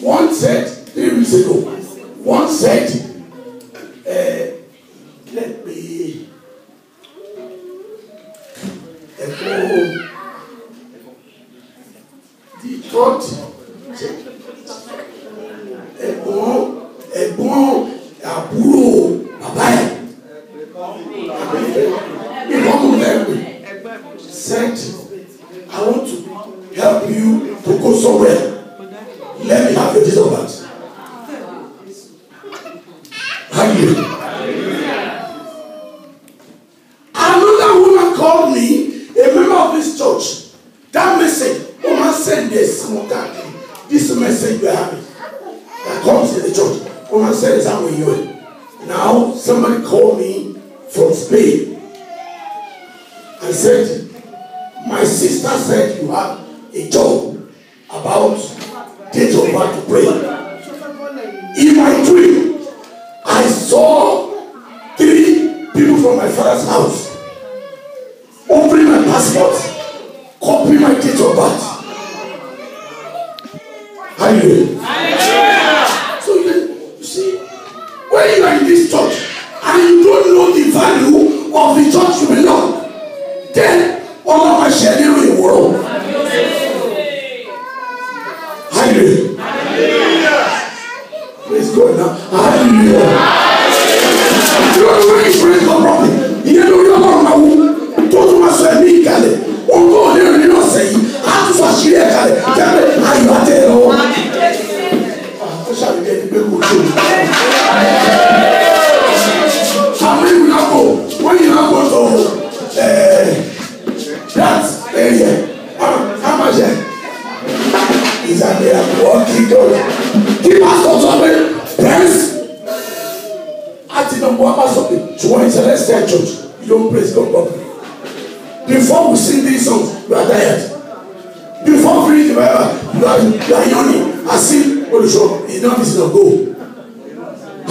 one said three weeks ago, one said, uh, eh, let me echo the thought." he said, My sister said you have a job about get over to pray. In my dream, I saw three people from my father's house opening my passport, copying my date of birth. Hallelujah.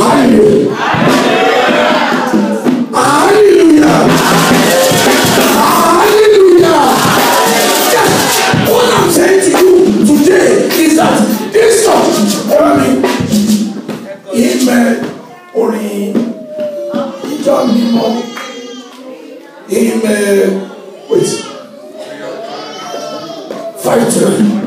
Hallelujah. Hallelujah. Hallelujah. What I'm saying to you today is that this church, I mean, Amen. Orin ìjọ mímọ́ Amen. Wait. Five to.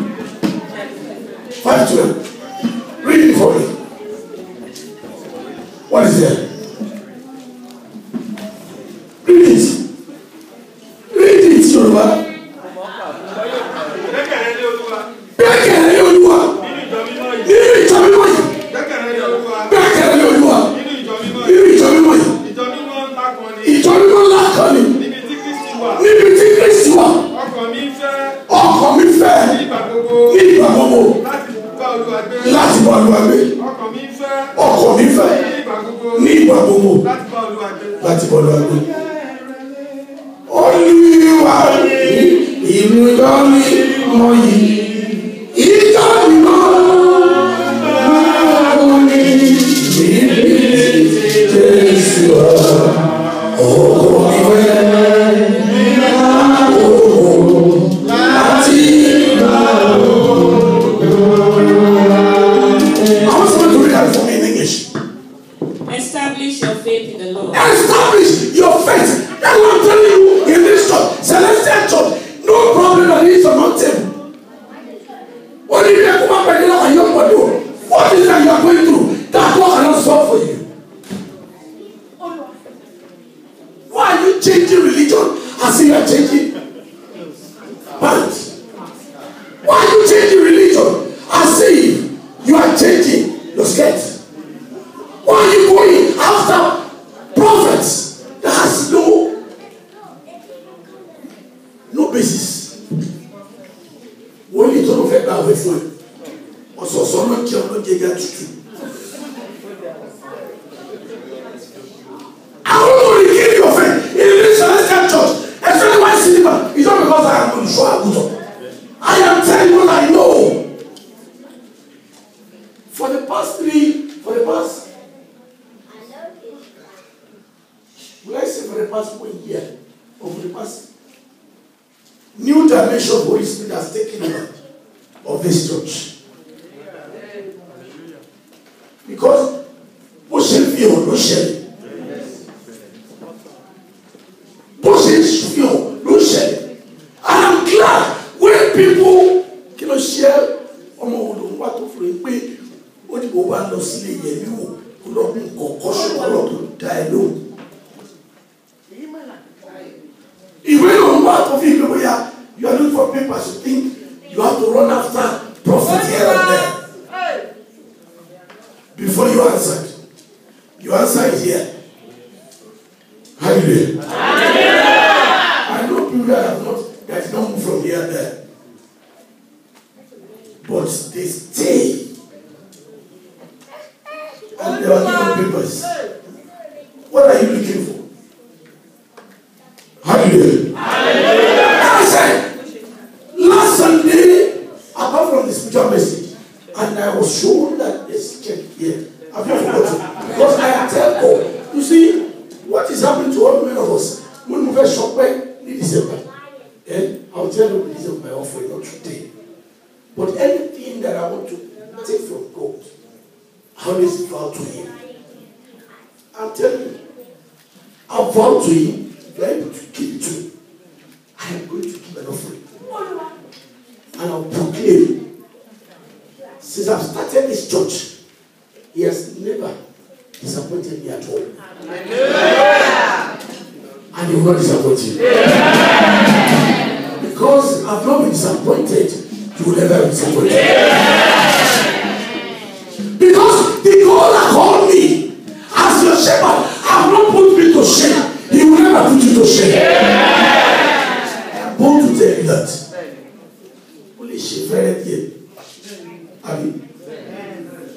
láti bọ́ lọ àgbẹ̀. olùwà ìlú yọrí mọ yìí ìjà ìmọ̀ máa ń ní ìbí jésù ọ̀. basis wọ́n lè tọ́ ló fẹ́ gbà wẹ̀ fún ẹ ọ̀sọ̀ọ̀sọ̀ náà jẹ́ ọ̀nà jẹjẹ tutù. àwọn olórí kiri ọ̀fẹ́ ìlú ní celestial church especially when sinima it's not because I am olùṣọ́ àgùntàn I am telling you what I know for the past three for the past. dimension of Holy Spirit has taken over of this church. Because bó ṣe fi hàn ló ṣẹlẹ̀. Bó ṣe fi hàn ló ṣẹlẹ̀. And I'm glad when people kí ló ṣe ọmọ olùwà tó fún mi pé ó ní mo lọ sílé yẹn mi wò. Your answer. Your answer is here. Hallelujah. I know people that have not that did not move from here there. But they stay. And there are no papers. What are you will receive my offering, not today. But anything that I want to take from God, I always vow to Him. I'm telling you, I vow to Him, if you're able to keep it to I am going to give an offering. And I'll proclaim. Since I've started this church, He has never disappointed me at all. Amen. And He will not disappoint you. Yeah. because I've not been disappointed, you will never be disappointed. Yeah. Because the God that called me as your shepherd have not put me to shame. He will never put you to shame. Yeah. I'm born to tell you that. Only she very dear. Abi.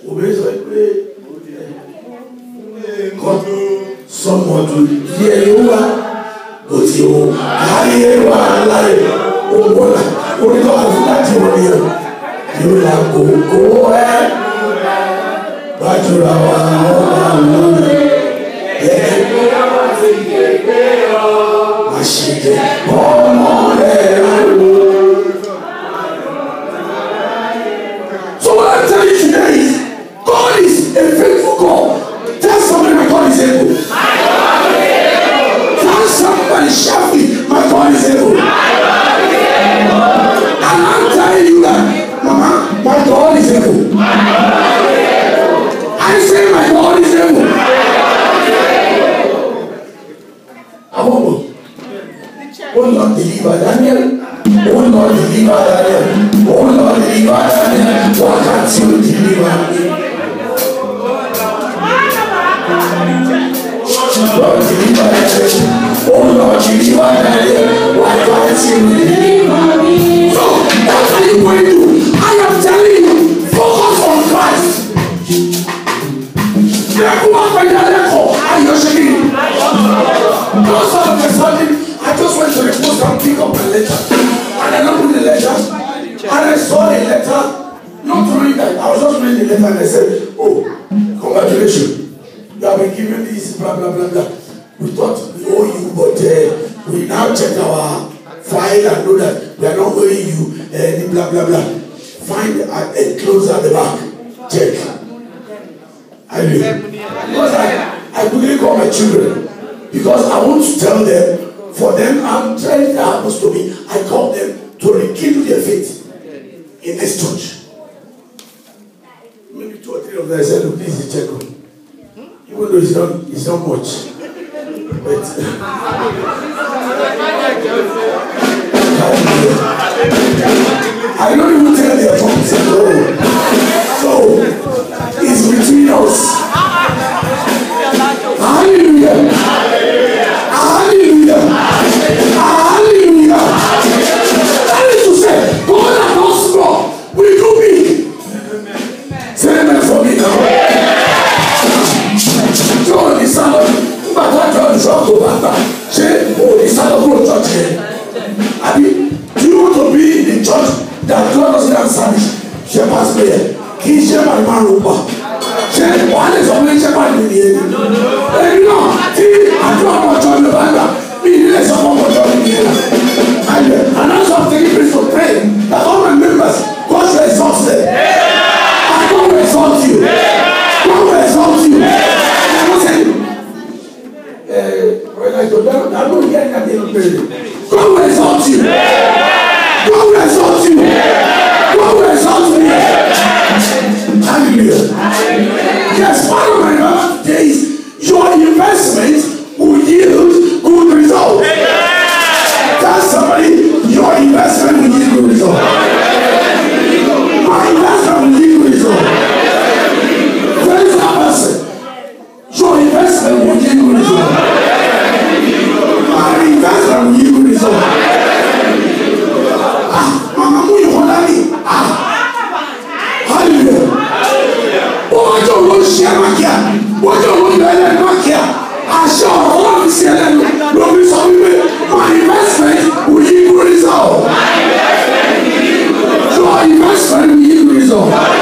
Obey so pray. Someone to hear you are, but you carry a lie ògbóná onítọ́ka fún láti wọ̀nyí yẹn yóò la kókó ẹ bàtúrà wà ọmọ àwọn ẹ. Má ṣe jẹ́ ọmọ. Father. Oh Lord, you are there. What can't you deliver? Lord, deliver the church. Oh Lord, deliver you I am telling you, focus on Christ. Lẹ́kùnmá pẹ̀lú ẹlẹ́kọ̀ọ́, ayọ̀ ṣe kí ni? Lọ́sọ̀rọ̀ ẹ̀sán ni, I just went to the post and pick And I don't read the letters. And I saw the letter, not to read that. I was just reading the letter and I said, Oh, congratulations. You have been given this, blah, blah, blah, blah. We thought we oh, owe you, but uh, we now check our file and know that we are not owing you, uh, blah, blah, blah. Find an enclosure at the back. Check. I knew. Because I, I quickly call my children because I want to tell them For them, I'm trying that happens to me. I call them to rekindle their faith in this church. Maybe two or three of them I said, look, this is Jacob. Even though it's not, it's not much. But I don't even tell their promises. So it's between us. sáré ṣe pásítọ̀ yẹ kì í ṣe máa máa rògbà ṣe wàá lè sọ pé ṣe máa lè yẹ ni èmi náà tí àdúrà ọmọ ọjọ́ mi bá gbà mí ilé sọ fún ọmọ ọjọ́ mi yẹ la and then announce of the increase of prayer that all my members God shall exalt them I don exalt you God will exalt you I don say ẹ ẹ ẹ I don I don hear that they don pray God will exalt you. Yeah. Yes, moderator is your investment ìlú ẹlẹ́nu àkíyà àṣọ ọ̀rọ̀ mi sí ẹlẹ́nu ló sọ wípé my investment will yield result. My investment will yield result. Your investment will yield result.